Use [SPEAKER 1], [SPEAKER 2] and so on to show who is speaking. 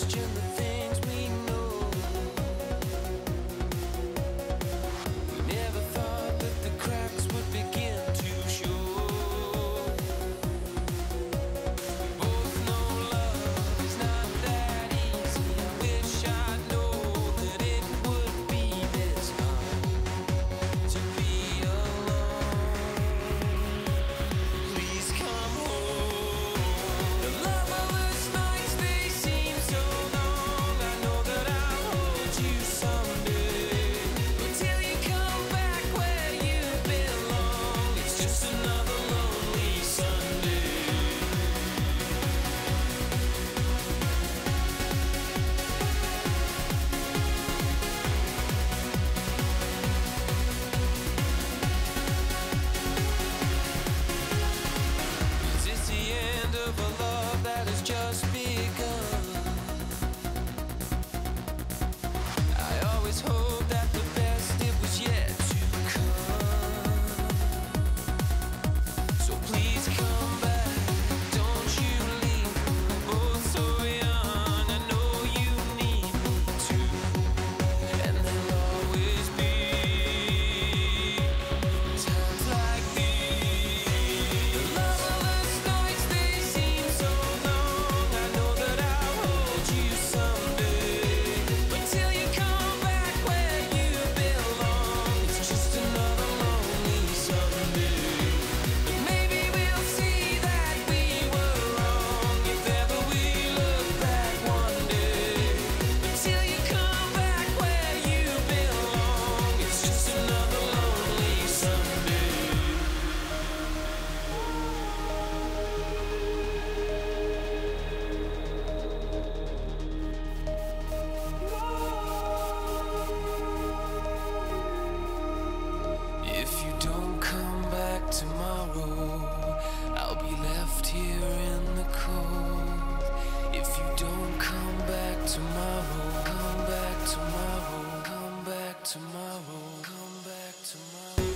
[SPEAKER 1] question the thing. If you don't come back tomorrow, I'll be left here in the cold. If you don't come back tomorrow, come back tomorrow, come back tomorrow, come back tomorrow.